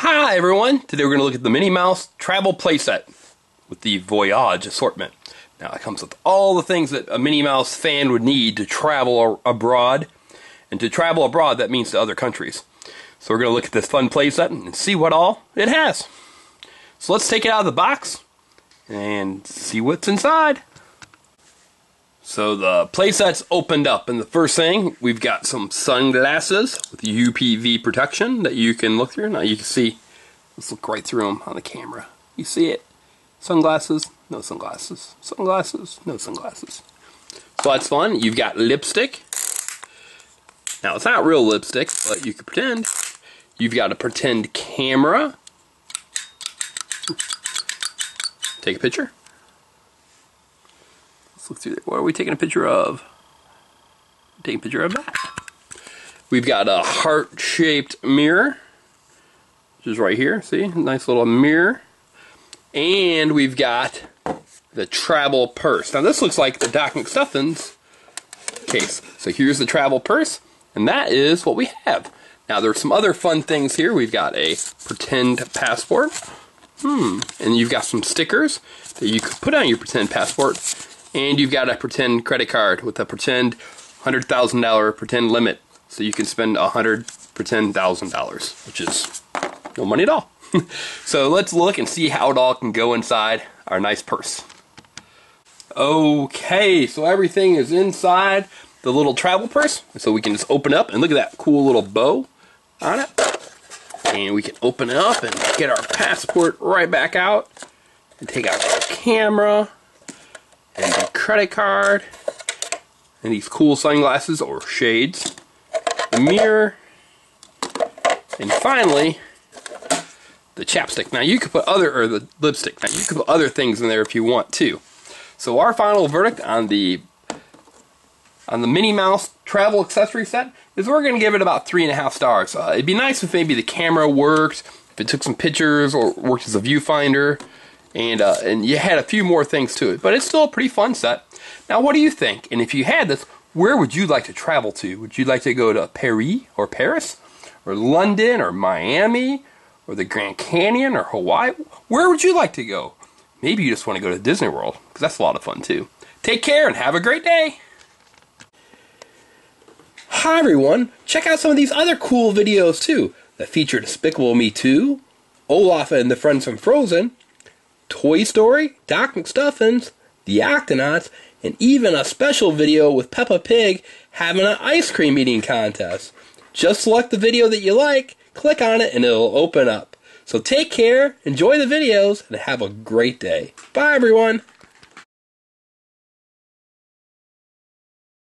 Hi everyone! Today we're going to look at the Minnie Mouse Travel Playset with the Voyage assortment. Now it comes with all the things that a Minnie Mouse fan would need to travel abroad. And to travel abroad that means to other countries. So we're going to look at this fun playset and see what all it has. So let's take it out of the box and see what's inside. So the playset's opened up, and the first thing we've got some sunglasses with UPV protection that you can look through. Now you can see, let's look right through them on the camera. You see it? Sunglasses, no sunglasses. Sunglasses, no sunglasses. So that's fun. You've got lipstick. Now it's not real lipstick, but you can pretend. You've got a pretend camera. Take a picture. Look through there. What are we taking a picture of? Taking a picture of that. We've got a heart-shaped mirror, which is right here. See, nice little mirror. And we've got the travel purse. Now this looks like the Doc McStuffins case. So here's the travel purse, and that is what we have. Now there's some other fun things here. We've got a pretend passport. Hmm. And you've got some stickers that you could put on your pretend passport and you've got a pretend credit card with a pretend $100,000 pretend limit. So you can spend a hundred pretend thousand dollars, which is no money at all. so let's look and see how it all can go inside our nice purse. Okay, so everything is inside the little travel purse. So we can just open up and look at that cool little bow on it. And we can open it up and get our passport right back out. And take out our camera and the credit card, and these cool sunglasses or shades, the mirror, and finally the chapstick. Now you could put other, or the lipstick, now you could put other things in there if you want to. So our final verdict on the on the Minnie Mouse travel accessory set is we're going to give it about three and a half stars. Uh, it'd be nice if maybe the camera worked, if it took some pictures or worked as a viewfinder and uh, and you had a few more things to it, but it's still a pretty fun set. Now, what do you think? And if you had this, where would you like to travel to? Would you like to go to Paris or Paris, or London or Miami, or the Grand Canyon or Hawaii? Where would you like to go? Maybe you just want to go to Disney World because that's a lot of fun too. Take care and have a great day. Hi everyone, check out some of these other cool videos too that feature Despicable Me 2, Olaf and the Friends from Frozen, Toy Story, Doc McStuffins, The Octonauts, and even a special video with Peppa Pig having an ice cream eating contest. Just select the video that you like, click on it, and it'll open up. So take care, enjoy the videos, and have a great day. Bye, everyone.